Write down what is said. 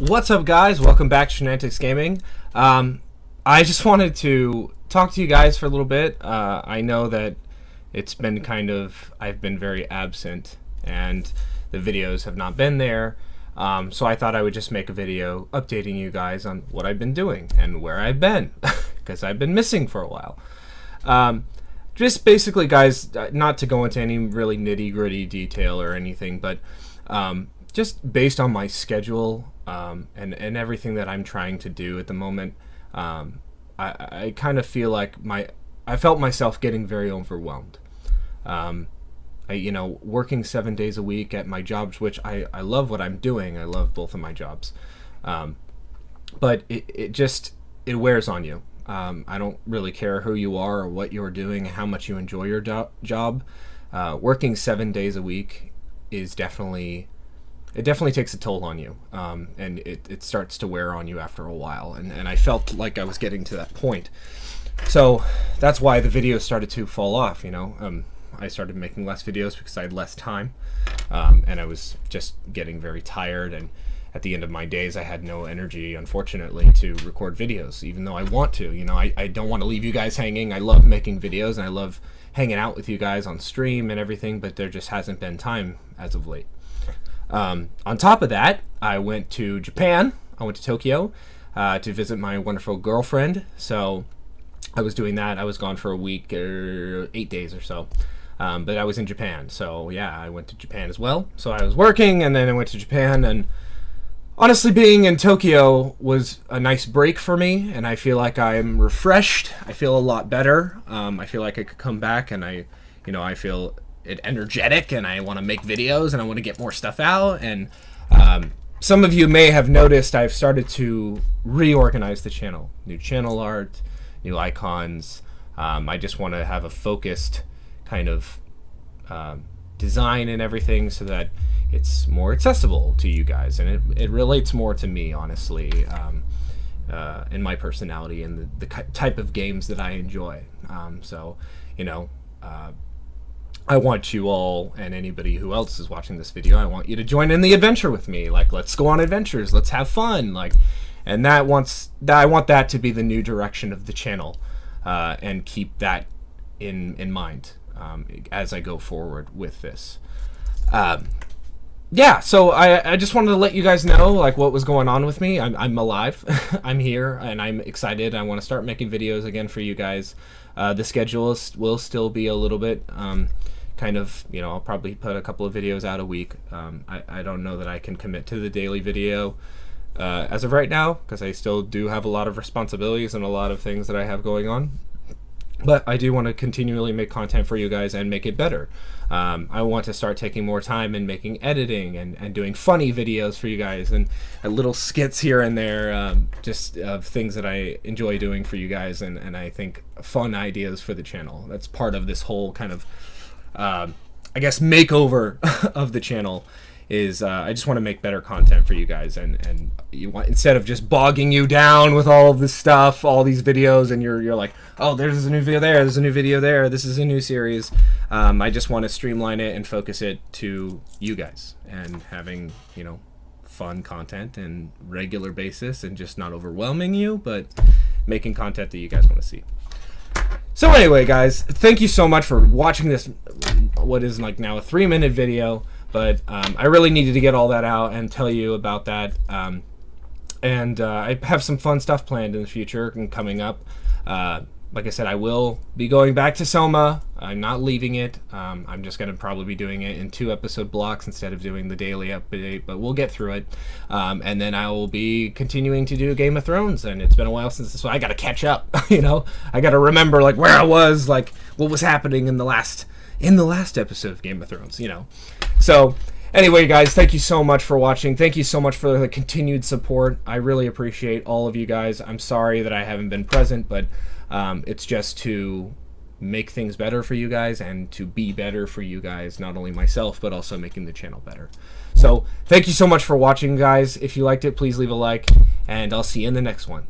What's up, guys? Welcome back to Shinantics Gaming. Um, I just wanted to talk to you guys for a little bit. Uh, I know that it's been kind of, I've been very absent and the videos have not been there. Um, so I thought I would just make a video updating you guys on what I've been doing and where I've been because I've been missing for a while. Um, just basically, guys, uh, not to go into any really nitty gritty detail or anything, but um, just based on my schedule um, and and everything that I'm trying to do at the moment, um, I, I kind of feel like my I felt myself getting very overwhelmed. Um, I, you know, working seven days a week at my jobs, which I, I love what I'm doing. I love both of my jobs, um, but it, it just it wears on you. Um, I don't really care who you are or what you're doing, how much you enjoy your do- job. Uh, working seven days a week is definitely it definitely takes a toll on you um, and it, it starts to wear on you after a while and, and i felt like i was getting to that point. So that's why the videos started to fall off you know? Um, i started making less videos because i had less time um, and i was just getting very tired and at the end of my days i had no energy unfortunately to record videos even though i want to you know? I, I don't want to leave you guys hanging. I love making videos and i love hanging out with you guys on stream and everything but there just hasn't been time as of late um, on top of that, I went to Japan. I went to Tokyo uh, to visit my wonderful girlfriend. So I was doing that. I was gone for a week or eight days or so. Um, but I was in Japan. So yeah, I went to Japan as well. So I was working and then I went to Japan. And honestly, being in Tokyo was a nice break for me. And I feel like I'm refreshed. I feel a lot better. Um, I feel like I could come back and I, you know, I feel energetic and I want to make videos and I want to get more stuff out. And um, some of you may have noticed I've started to reorganize the channel. New channel art, new icons. Um, I just want to have a focused kind of um, design and everything so that it's more accessible to you guys and it, it relates more to me, honestly. Um, uh, and my personality and the, the type of games that I enjoy. Um, so, you know, uh, I want you all and anybody who else is watching this video, I want you to join in the adventure with me. Like, let's go on adventures. Let's have fun. Like, and that wants that I want that to be the new direction of the channel, uh, and keep that in in mind um, as I go forward with this. Um, yeah, so I, I just wanted to let you guys know like what was going on with me. I'm, I'm alive, I'm here, and I'm excited. I want to start making videos again for you guys. Uh, the schedule will still be a little bit. Um, kind of, you know, I'll probably put a couple of videos out a week. Um, I, I don't know that I can commit to the daily video uh, as of right now because I still do have a lot of responsibilities and a lot of things that I have going on. But I do want to continually make content for you guys and make it better. Um, I want to start taking more time in making editing and, and doing funny videos for you guys and uh, little skits here and there, um, just of things that I enjoy doing for you guys and, and I think fun ideas for the channel. That's part of this whole kind of uh, I guess makeover of the channel is uh, I just want to make better content for you guys and and you want instead of just bogging you down with all of this stuff, all these videos, and you're you're like, oh, there's a new video there, there's a new video there, this is a new series. Um, I just want to streamline it and focus it to you guys and having you know fun content and regular basis and just not overwhelming you, but making content that you guys want to see. So anyway, guys, thank you so much for watching this, what is like now a three minute video, but um, I really needed to get all that out and tell you about that. Um, and uh, I have some fun stuff planned in the future and coming up. Uh, like I said, I will be going back to Soma. I'm not leaving it. Um, I'm just going to probably be doing it in two episode blocks instead of doing the daily update, but we'll get through it. Um, and then I will be continuing to do Game of Thrones. And it's been a while since, this, so I got to catch up. you know, I got to remember like where I was, like what was happening in the last in the last episode of Game of Thrones. You know, so anyway guys thank you so much for watching thank you so much for the continued support i really appreciate all of you guys i'm sorry that i haven't been present but um, it's just to make things better for you guys and to be better for you guys, not only myself, but also making the channel better. So thank you so much for watching, guys. If you liked it, please leave a like, and I'll see you in the next one.